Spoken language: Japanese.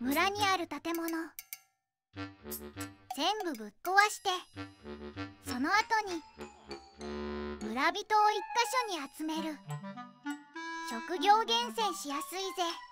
村にある建物。全部ぶっ壊して。その後に村人を1箇所に集める。職業厳選しやすいぜ。